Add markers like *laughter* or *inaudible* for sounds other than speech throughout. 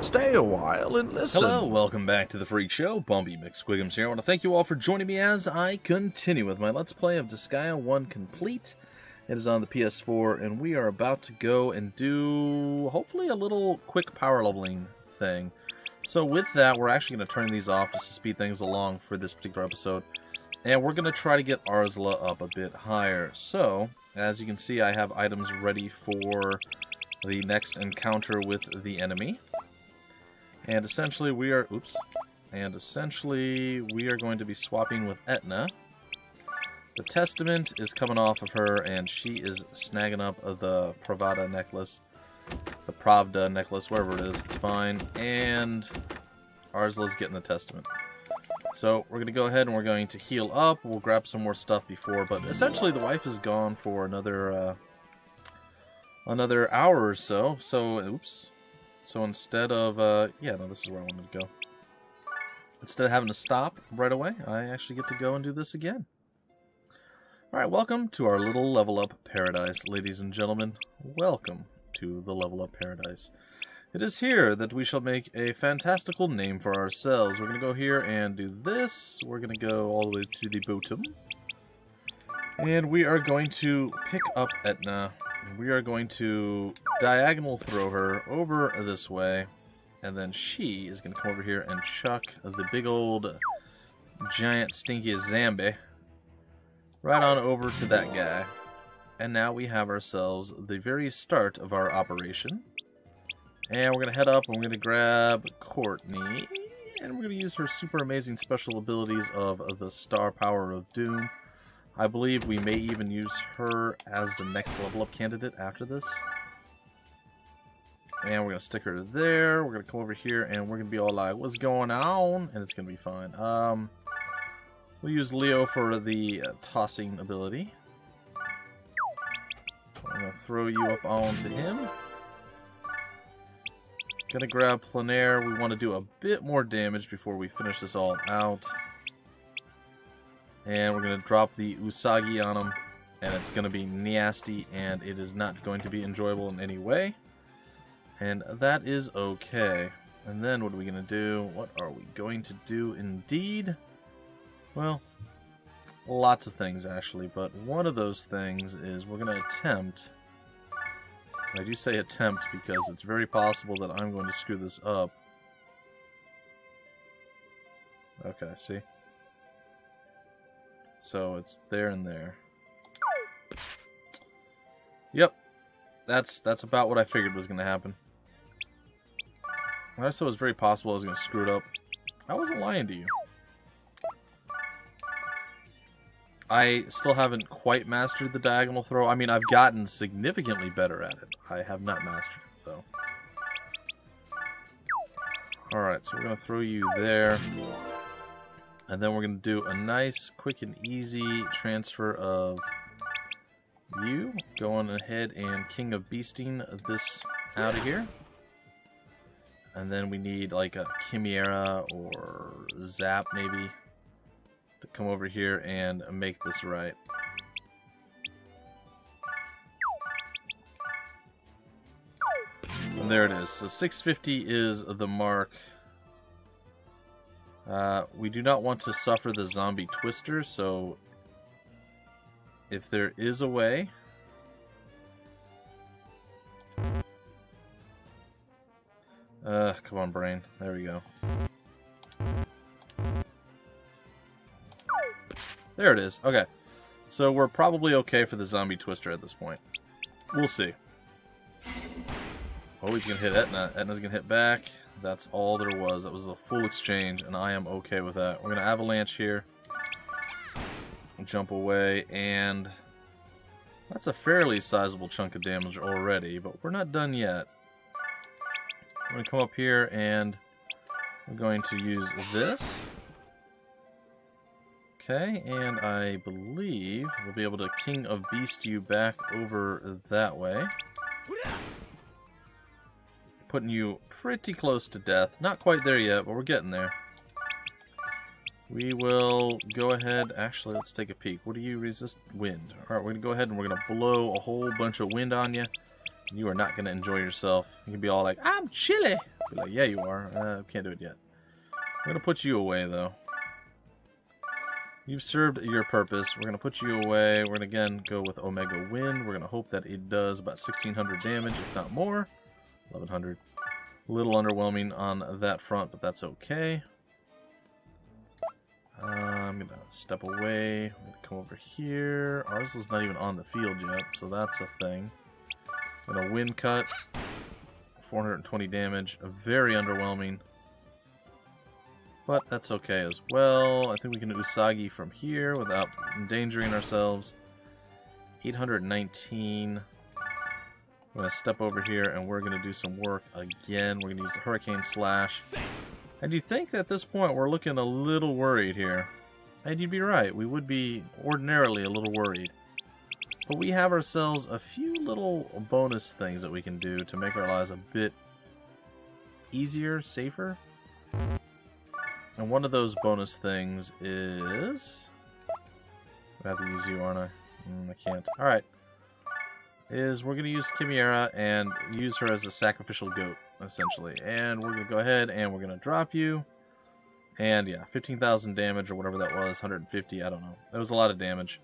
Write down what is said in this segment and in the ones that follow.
Stay a while and listen. Hello, welcome back to the Phreak Show. Bumpy McSquigums here. I want to thank you all for joining me as I continue with my Let's Play of Disgaea 1 Complete. It is on the PS4, and we are about to go and do, hopefully, a little quick power leveling thing. So with that, we're actually going to turn these off just to speed things along for this particular episode. And we're going to try to get Arzla up a bit higher. So, as you can see, I have items ready for the next encounter with the enemy. And essentially we are, oops, and essentially we are going to be swapping with Etna. The Testament is coming off of her, and she is snagging up of the Pravada necklace. The Pravda necklace, wherever it is, it's fine. And Arsla's getting the Testament. So we're going to go ahead and we're going to heal up. We'll grab some more stuff before, but essentially the wife is gone for another uh, another hour or so. So, oops. So instead of, uh, yeah, no, this is where I wanted to go. Instead of having to stop right away, I actually get to go and do this again. Alright, welcome to our little level up paradise, ladies and gentlemen. Welcome to the level up paradise. It is here that we shall make a fantastical name for ourselves. We're going to go here and do this. We're going to go all the way to the bottom. And we are going to pick up Etna. We are going to diagonal throw her over this way. And then she is going to come over here and chuck the big old giant stinky zombie right on over to that guy. And now we have ourselves the very start of our operation. And we're going to head up and we're going to grab Courtney. And we're going to use her super amazing special abilities of the Star Power of Doom. I believe we may even use her as the next level up candidate after this. And we're going to stick her there. We're going to come over here and we're going to be all like, what's going on? And it's going to be fine. Um, we'll use Leo for the uh, tossing ability. I'm going to throw you up onto him. Gonna grab Pleinair. We want to do a bit more damage before we finish this all out. And we're going to drop the Usagi on him. And it's going to be nasty, and it is not going to be enjoyable in any way. And that is okay. And then what are we going to do? What are we going to do indeed? Well, lots of things actually, but one of those things is we're going to attempt I do say attempt because it's very possible that I'm going to screw this up. Okay, see? So it's there and there. Yep. That's that's about what I figured was going to happen. I said it was very possible I was going to screw it up. I wasn't lying to you. I still haven't quite mastered the diagonal throw. I mean, I've gotten significantly better at it. I have not mastered it, though. Alright, so we're going to throw you there. And then we're going to do a nice, quick, and easy transfer of you. Going ahead and King of Beasting this out of here. And then we need like a Chimera or Zap maybe to come over here and make this right. And there it is. So 650 is the mark. Uh, we do not want to suffer the zombie twister, so if there is a way... Uh, come on, brain. There we go. There it is. Okay. So we're probably okay for the zombie twister at this point. We'll see. Oh, he's going to hit Etna. Etna's going to hit back. That's all there was. That was a full exchange, and I am okay with that. We're going to avalanche here. Jump away, and that's a fairly sizable chunk of damage already, but we're not done yet. We're going to come up here, and we're going to use this. Okay, and I believe we'll be able to King of Beast you back over that way. Putting you pretty close to death. Not quite there yet, but we're getting there. We will go ahead, actually let's take a peek. What do you resist? Wind. Alright, we're going to go ahead and we're going to blow a whole bunch of wind on you. You are not going to enjoy yourself. You can be all like, I'm chilly. Be like, yeah, you are. Uh, can't do it yet. I'm gonna put you away though. You've served your purpose. We're gonna put you away. We're gonna again go with Omega Wind. We're gonna hope that it does about 1600 damage, if not more. 1100. A little underwhelming on that front, but that's okay. Uh, I'm gonna step away. I'm gonna come over here. Is not even on the field yet, so that's a thing. I'm gonna wind cut. 420 damage. Very underwhelming. But that's okay as well. I think we can Usagi from here without endangering ourselves. 819. I'm going to step over here and we're going to do some work again. We're going to use the Hurricane Slash. And you think at this point we're looking a little worried here. And you'd be right, we would be ordinarily a little worried. But we have ourselves a few little bonus things that we can do to make our lives a bit easier, safer. And one of those bonus things is... I have to use you, aren't I? Mm, I can't. Alright is we're going to use Chimera and use her as a sacrificial goat, essentially. And we're going to go ahead and we're going to drop you. And yeah, 15,000 damage or whatever that was, 150, I don't know. That was a lot of damage.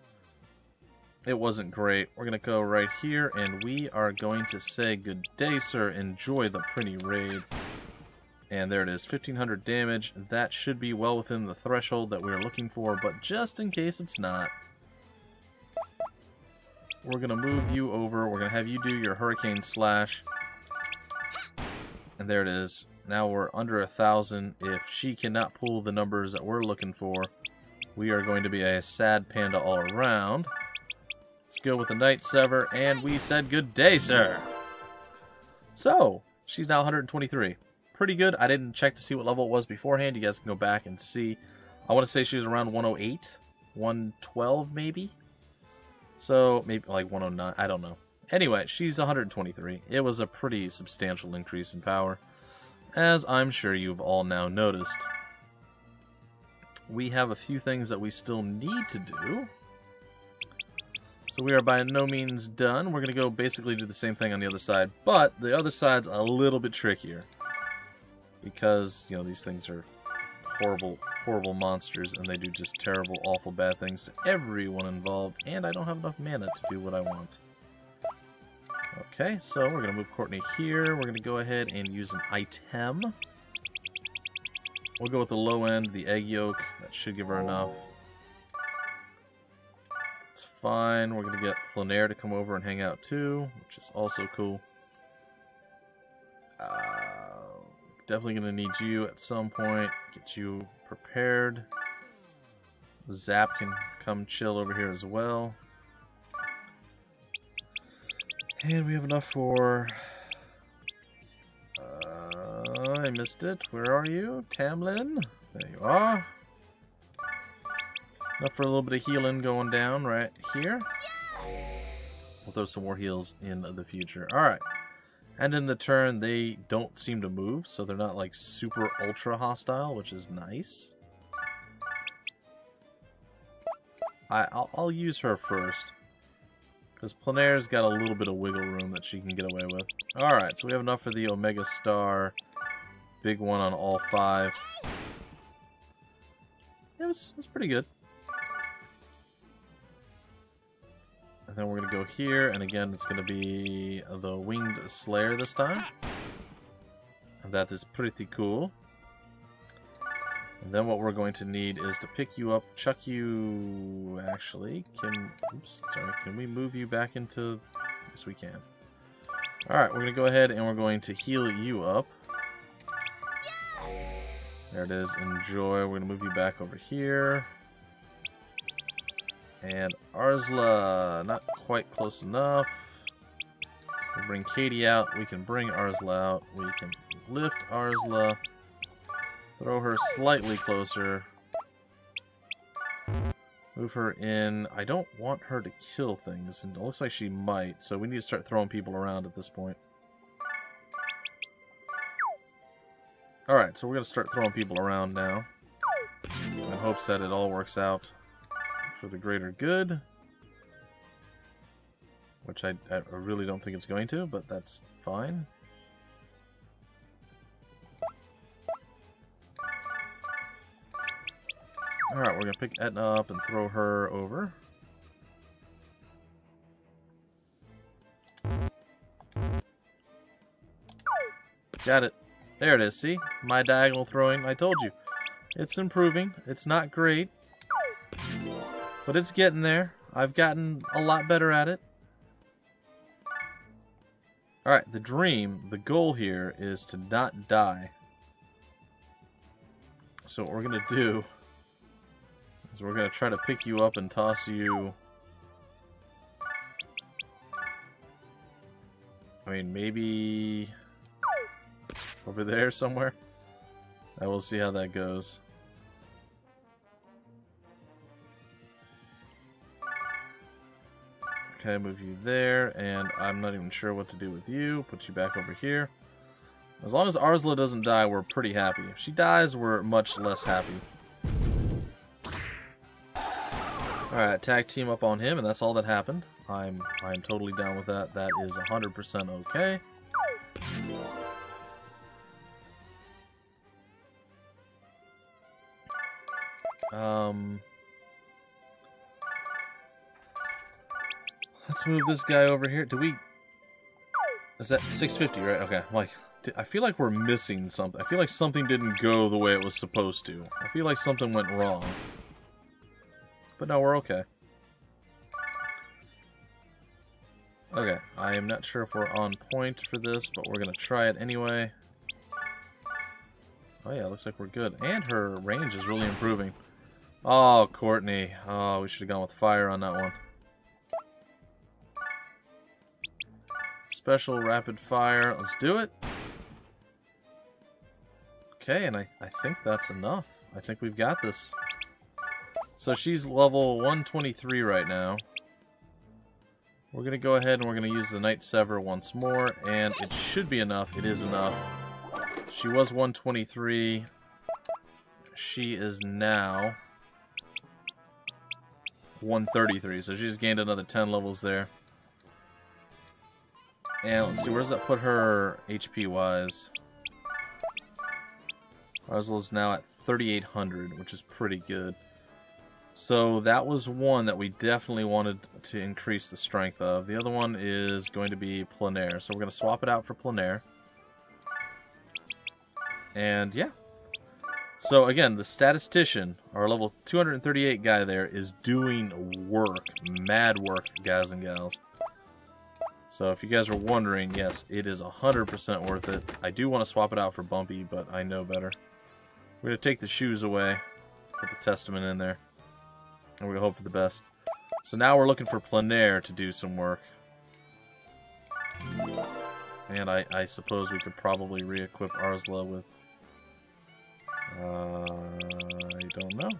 It wasn't great. We're going to go right here and we are going to say good day, sir. Enjoy the pretty raid. And there it is, 1500 damage. That should be well within the threshold that we are looking for, but just in case it's not, we're going to move you over. We're going to have you do your Hurricane Slash. And there it is. Now we're under a thousand. If she cannot pull the numbers that we're looking for, we are going to be a sad panda all around. Let's go with the Night Sever, and we said good day, sir. So, she's now 123. Pretty good. I didn't check to see what level it was beforehand. You guys can go back and see. I want to say she was around 108, 112 maybe. So maybe like 109. I don't know. Anyway, she's 123. It was a pretty substantial increase in power, as I'm sure you've all now noticed. We have a few things that we still need to do. So we are by no means done. We're going to go basically do the same thing on the other side, but the other side's a little bit trickier. Because, you know, these things are horrible, horrible monsters, and they do just terrible, awful, bad things to everyone involved, and I don't have enough mana to do what I want. Okay, so we're going to move Courtney here. We're going to go ahead and use an item. We'll go with the low end, the egg yolk. That should give her enough. It's fine. We're going to get Pleinair to come over and hang out too, which is also cool. Definitely going to need you at some point. Get you prepared. Zap can come chill over here as well. And we have enough for... Uh, I missed it. Where are you? Tamlin? There you are. Enough for a little bit of healing going down right here. We'll throw some more heals in the future. Alright. And in the turn, they don't seem to move, so they're not like super ultra hostile, which is nice. I, I'll, I'll use her first. Because Pleinair's got a little bit of wiggle room that she can get away with. Alright, so we have enough for the Omega Star. Big one on all five. It was, it was pretty good. And then we're going to go here, and again, it's going to be the Winged Slayer this time. And that is pretty cool. And then what we're going to need is to pick you up, chuck you... Actually, can... Oops, sorry. Can we move you back into... Yes, we can. Alright, we're going to go ahead and we're going to heal you up. There it is. Enjoy. We're going to move you back over here. And Arzla, not quite close enough. We'll bring Katie out. We can bring Arzla out. We can lift Arzla. Throw her slightly closer. Move her in. I don't want her to kill things, and it looks like she might, so we need to start throwing people around at this point. Alright, so we're going to start throwing people around now. In hopes that it all works out for the greater good. Which I, I really don't think it's going to, but that's fine. Alright, we're going to pick Etna up and throw her over. Got it. There it is, see? My diagonal throwing, I told you. It's improving. It's not great. But it's getting there. I've gotten a lot better at it. Alright, the dream, the goal here is to not die. So what we're going to do is we're going to try to pick you up and toss you... I mean, maybe over there somewhere. I will see how that goes. Okay, move you there, and I'm not even sure what to do with you. Put you back over here. As long as Arsla doesn't die, we're pretty happy. If she dies, we're much less happy. Alright, tag team up on him, and that's all that happened. I'm I'm totally down with that. That is 100% okay. Um... Let's move this guy over here. Do we... Is that 650, right? Okay, like... I feel like we're missing something. I feel like something didn't go the way it was supposed to. I feel like something went wrong. But no, we're okay. Okay, I am not sure if we're on point for this, but we're going to try it anyway. Oh yeah, looks like we're good. And her range is really improving. Oh, Courtney. Oh, we should have gone with fire on that one. Special rapid fire. Let's do it. Okay, and I, I think that's enough. I think we've got this. So she's level 123 right now. We're going to go ahead and we're going to use the Night Sever once more, and it should be enough. It is enough. She was 123. She is now 133, so she's gained another 10 levels there. And let's see, where does that put her HP-wise? Arsla's now at 3,800, which is pretty good. So that was one that we definitely wanted to increase the strength of. The other one is going to be Pleinair. So we're going to swap it out for Pleinair. And yeah. So again, the statistician, our level 238 guy there, is doing work. Mad work, guys and gals. So if you guys are wondering, yes, it is 100% worth it. I do want to swap it out for Bumpy, but I know better. We're going to take the shoes away, put the Testament in there, and we hope for the best. So now we're looking for Pleinair to do some work. And I, I suppose we could probably re-equip Arsla with... Uh, I don't know.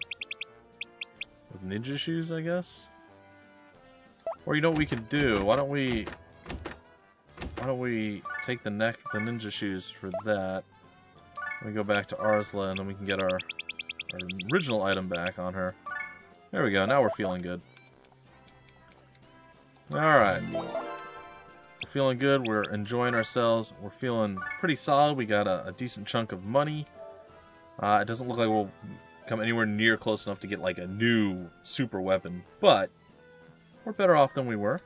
With ninja shoes, I guess? Or you know what we could do? Why don't we why don't we take the neck, the ninja shoes for that. We go back to Arsla, and then we can get our, our original item back on her. There we go. Now we're feeling good. Alright. We're feeling good. We're enjoying ourselves. We're feeling pretty solid. We got a, a decent chunk of money. Uh, it doesn't look like we'll come anywhere near close enough to get like a new super weapon, but we're better off than we were.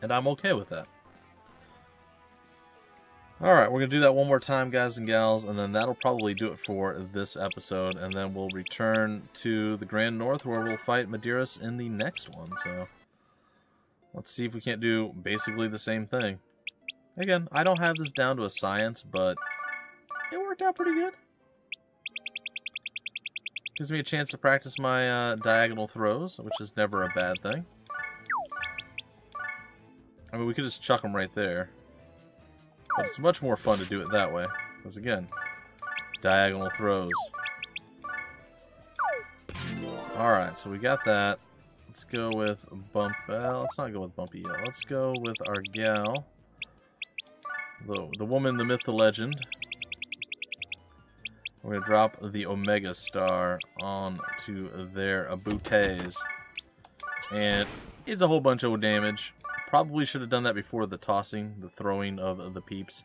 And I'm okay with that. Alright, we're going to do that one more time, guys and gals, and then that'll probably do it for this episode, and then we'll return to the Grand North where we'll fight Maderas in the next one, so... Let's see if we can't do basically the same thing. Again, I don't have this down to a science, but it worked out pretty good. Gives me a chance to practice my uh, diagonal throws, which is never a bad thing. I mean, we could just chuck them right there. But it's much more fun to do it that way. Because again, diagonal throws. Alright, so we got that. Let's go with Bump... Well, let's not go with Bumpy yet. Let's go with our gal. The, the woman, the myth, the legend. We're going to drop the Omega Star onto their Abutes. And it's a whole bunch of damage. Probably should have done that before the tossing, the throwing of the peeps.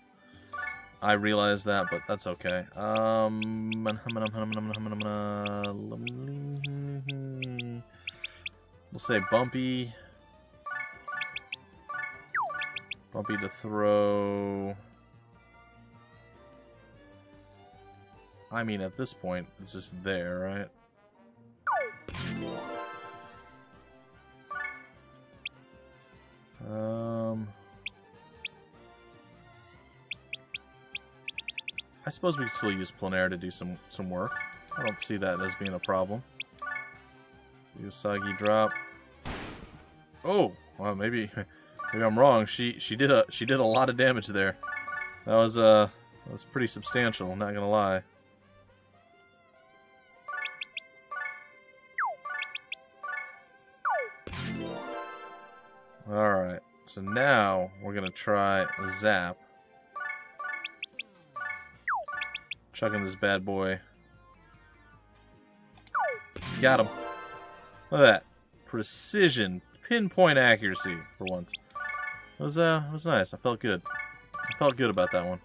I realize that, but that's okay. Um, we'll say bumpy. Bumpy to throw. I mean, at this point, it's just there, right? Um, I suppose we could still use Pleinair to do some some work. I don't see that as being a problem. Usagi drop. Oh, well, maybe *laughs* maybe I'm wrong. She she did a she did a lot of damage there. That was uh that was pretty substantial. Not gonna lie. So now we're gonna try Zap. Chucking this bad boy. Got him. Look at that. Precision. Pinpoint accuracy, for once. It was, uh, it was nice. I felt good. I felt good about that one.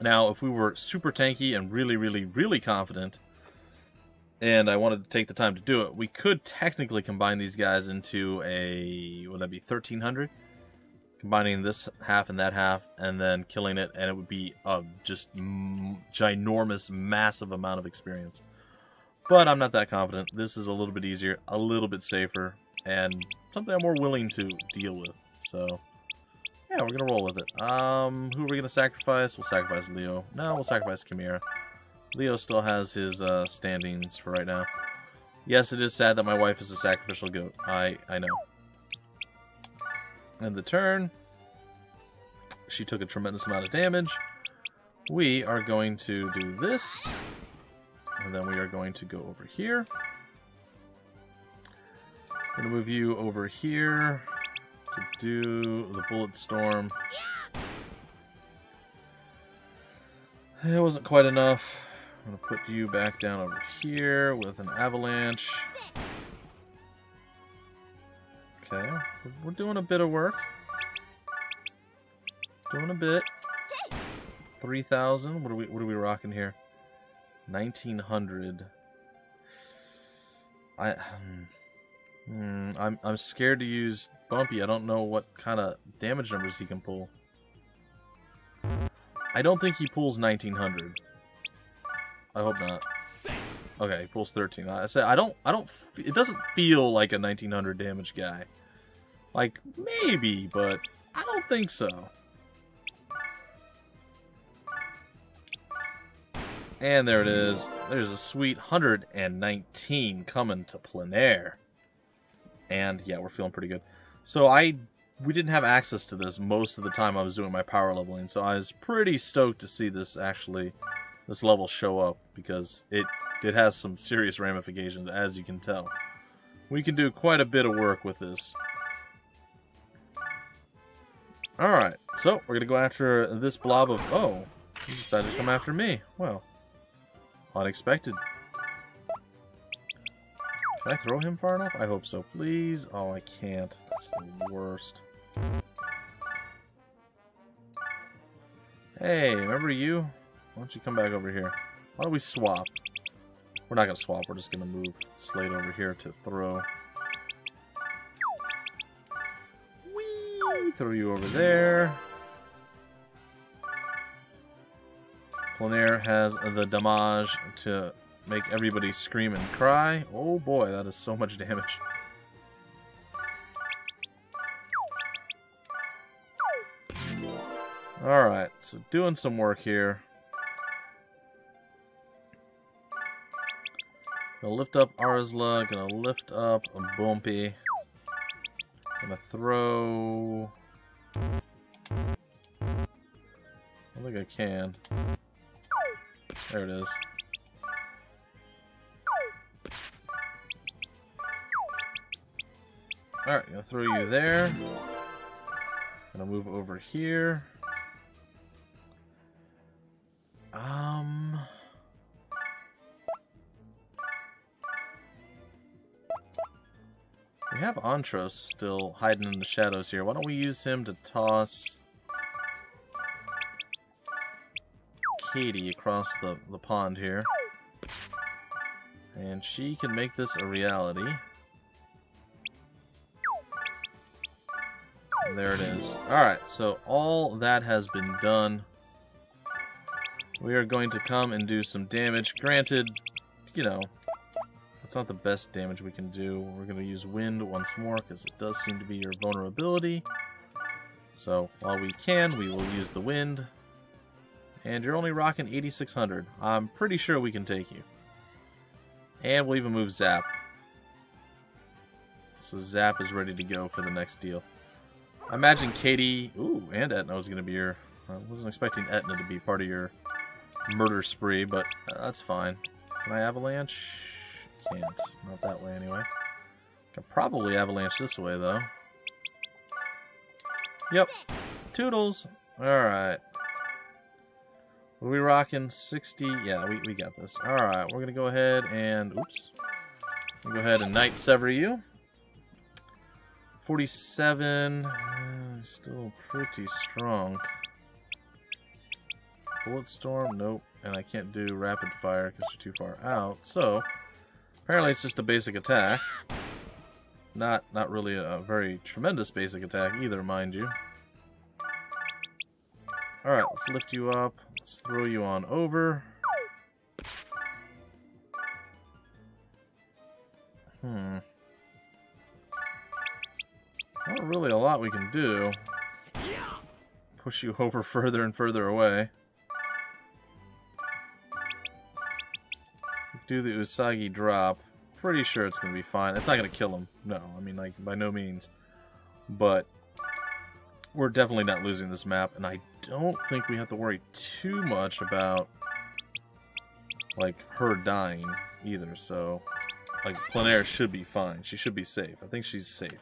Now, if we were super tanky and really, really, really confident, and I wanted to take the time to do it, we could technically combine these guys into a, would that be 1300? Combining this half and that half, and then killing it, and it would be a just ginormous, massive amount of experience. But I'm not that confident. This is a little bit easier, a little bit safer, and something I'm more willing to deal with. So, yeah, we're to roll with it. Um, who are we to sacrifice? We'll sacrifice Leo. No, we'll sacrifice Chimera. Leo still has his uh, standings for right now. Yes, it is sad that my wife is a sacrificial goat. I, I know. And the turn, she took a tremendous amount of damage. We are going to do this. And then we are going to go over here. I'm going to move you over here to do the Bullet Storm. It wasn't quite enough. I'm going to put you back down over here with an Avalanche. Okay, we're doing a bit of work. Doing a bit. 3,000. What are we what are we rocking here? 1900. I hmm, I'm I'm scared to use Bumpy. I don't know what kind of damage numbers he can pull. I don't think he pulls 1900. I hope not. Okay, pulls 13. I said I don't I don't it doesn't feel like a 1900 damage guy. Like maybe, but I don't think so. And there it is. There's a sweet 119 coming to Pleinair. And yeah, we're feeling pretty good. So I we didn't have access to this most of the time I was doing my power leveling, so I was pretty stoked to see this actually this level show up because it it has some serious ramifications as you can tell. We can do quite a bit of work with this. Alright, so we're gonna go after this blob of oh, he decided to come after me. Well. Unexpected. Can I throw him far enough? I hope so. Please? Oh, I can't. That's the worst. Hey, remember you? Why don't you come back over here? Why don't we swap? We're not going to swap. We're just going to move Slate over here to throw. Whee! Throw you over there. Pleinair has the damage to make everybody scream and cry. Oh boy, that is so much damage. Alright, so doing some work here. Gonna lift up Arsla, gonna lift up Bumpy. Gonna throw... I think I can. There it is. Alright, gonna throw you there. Gonna move over here. Um... We have Antros still hiding in the shadows here. Why don't we use him to toss... Katie across the, the pond here. And she can make this a reality. There it is. Alright, so all that has been done. We are going to come and do some damage. Granted, you know, it's not the best damage we can do. We're going to use wind once more because it does seem to be your vulnerability. So while we can, we will use the wind. And you're only rocking 8600. I'm pretty sure we can take you. And we'll even move Zap. So Zap is ready to go for the next deal. I imagine Katie... Ooh, and Etna was going to be your... I wasn't expecting Etna to be part of your murder spree, but uh, that's fine. Can I avalanche? Can't. Not that way, anyway. Can probably avalanche this way, though. Yep. Toodles! Alright. Are we rocking 60? Yeah, we, we got this. Alright, we're to go ahead and... Oops. Go ahead and Night Sever you. 47. Uh, still pretty strong. Bulletstorm, nope. And I can't do Rapid Fire because you're too far out. So, apparently it's just a basic attack. Not, not really a very tremendous basic attack either, mind you. Alright, let's lift you up. Let's throw you on over. Hmm. Not really a lot we can do. Push you *laughs* over further and further away. Do the Usagi drop. Pretty sure it's going to be fine. It's not going to kill him. No, I mean, like, by no means. But we're definitely not losing this map, and I don't think we have to worry too much about, like, her dying either, so, like, Pleinair should be fine. She should be safe. I think she's safe.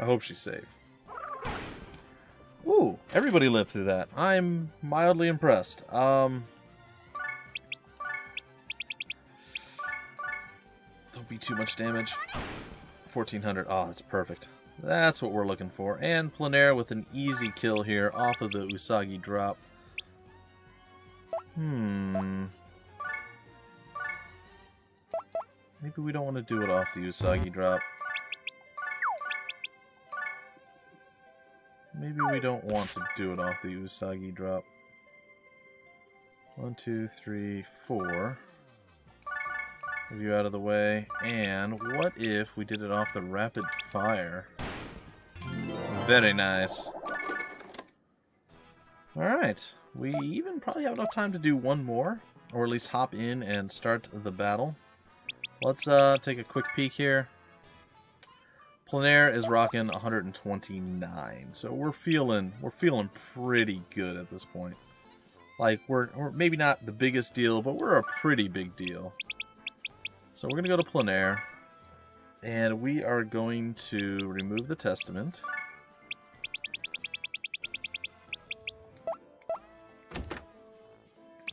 I hope she's safe. Ooh, everybody lived through that. I'm mildly impressed. Um, be too much damage. 1400. Oh, that's perfect. That's what we're looking for. And Pleinair with an easy kill here off of the Usagi drop. Hmm. Maybe we don't want to do it off the Usagi drop. Maybe we don't want to do it off the Usagi drop. One, two, three, four. Move you out of the way. And what if we did it off the rapid fire? Very nice. Alright. We even probably have enough time to do one more. Or at least hop in and start the battle. Let's uh, take a quick peek here. Pleinair is rocking 129, so we're feeling we're feeling pretty good at this point. Like we're, we're maybe not the biggest deal, but we're a pretty big deal. So we're gonna go to Pleinair, and we are going to remove the Testament.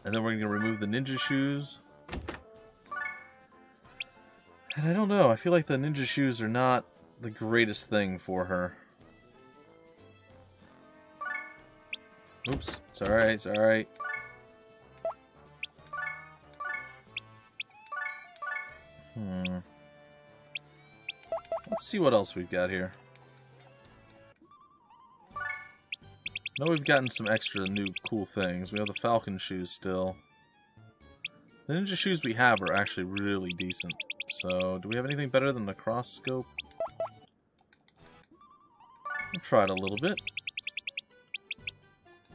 And then we're going to remove the ninja shoes. And I don't know, I feel like the ninja shoes are not the greatest thing for her. Oops, it's alright, it's alright. See what else we've got here. I know we've gotten some extra new cool things. We have the Falcon shoes still. The ninja shoes we have are actually really decent. So, do we have anything better than the cross scope? We'll try it a little bit.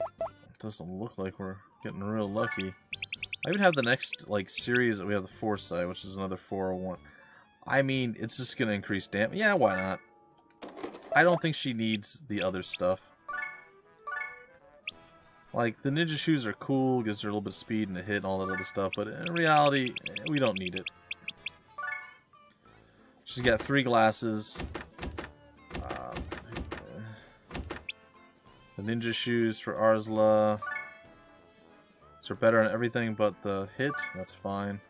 It doesn't look like we're getting real lucky. I even have the next like series that we have the Foresight, which is another 401. I mean, it's just gonna increase damage. Yeah, why not? I don't think she needs the other stuff. Like, the ninja shoes are cool, gives her a little bit of speed and a hit and all that other stuff, but in reality, we don't need it. She's got three glasses. Um, the ninja shoes for Arsla. So better on everything but the hit. That's fine.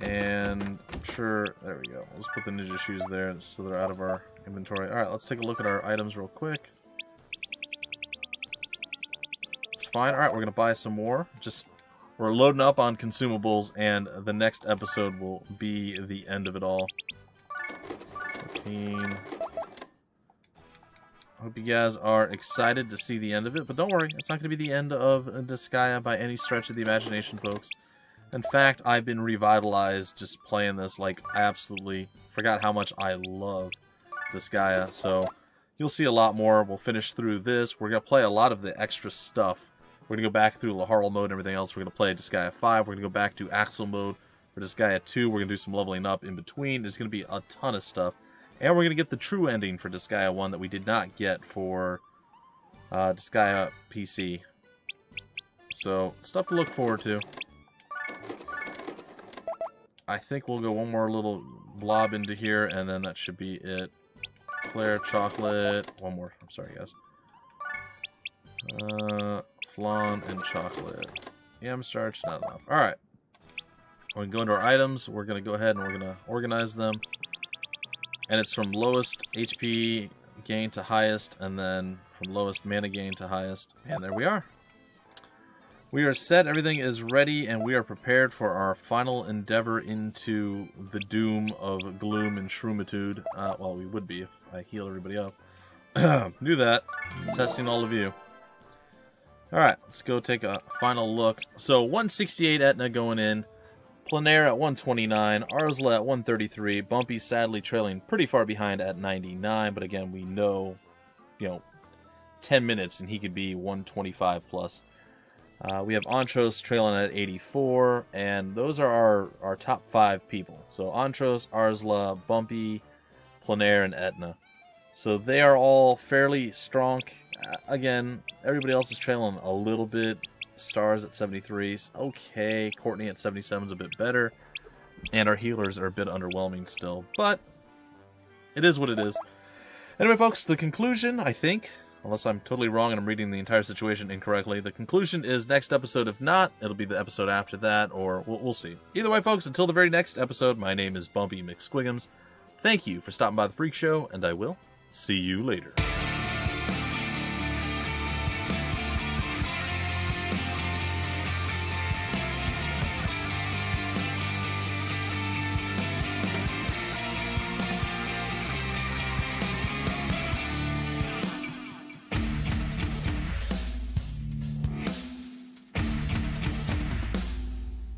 And I'm sure... There we go. Let's put the ninja shoes there so they're out of our inventory. Alright, let's take a look at our items real quick. It's fine. All right, we're gonna buy some more. Just we're loading up on consumables, and the next episode will be the end of it all. 14. Hope you guys are excited to see the end of it, but don't worry, it's not going to be the end of Disgaea by any stretch of the imagination, folks. In fact, I've been revitalized just playing this, like, I absolutely forgot how much I love this Disgaea, so you'll see a lot more. We'll finish through this. We're going to play a lot of the extra stuff. We're going to go back through Laharl mode and everything else. We're going to play Disgaea 5. We're going to go back to Axel mode for Disgaea 2. We're going to do some leveling up in between. There's going to be a ton of stuff. And we're going to get the true ending for Disgaea 1 that we did not get for uh, Disgaea PC. So, stuff to look forward to. I think we'll go one more little blob into here, and then that should be it. Claire chocolate. One more. I'm sorry, guys. Uh, flan and chocolate. Yam starch, not enough. Alright. We're going to go into our items. We're going to go ahead and we're going to organize them. And it's from lowest HP gain to highest, and then from lowest mana gain to highest. And there we are. We are set, everything is ready, and we are prepared for our final endeavor into the doom of gloom and shroomaitude. Uh, well, we would be if I heal everybody up. *clears throat* Do that. Testing all of you. Alright, let's go take a final look. So, 168 Etna going in. Pleinair at 129, Arsla at 133, Bumpy sadly trailing pretty far behind at 99, but again, we know, you know, 10 minutes and he could be 125 plus. Uh, we have Antros trailing at 84, and those are our, our top five people. So Antros, Arzla, Bumpy, Pleinair, and Etna. So they are all fairly strong. Again, everybody else is trailing a little bit. Stars at 73. Okay, Courtney at 77 is a bit better. And our healers are a bit underwhelming still. But it is what it is. Anyway, folks, the conclusion, I think, unless I'm totally wrong and I'm reading the entire situation incorrectly, the conclusion is next episode. If not, it'll be the episode after that, or we'll, we'll see. Either way, folks, until the very next episode, my name is Bumpy McSquigums. Thank you for stopping by the Phreak Show, and I will see you later.